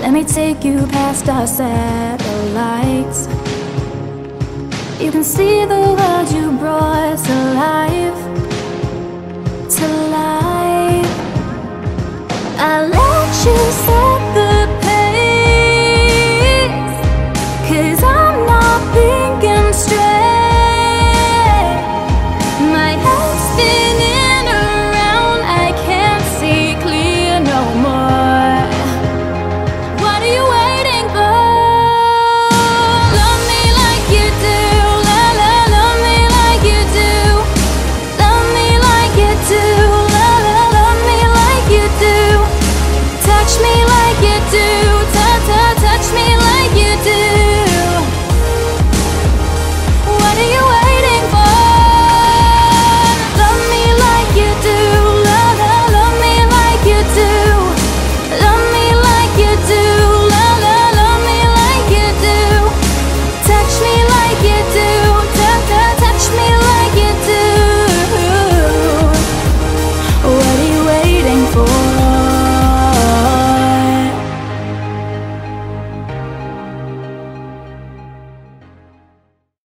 let me take you past our satellites. You can see the world you brought to life. To life. I let you say.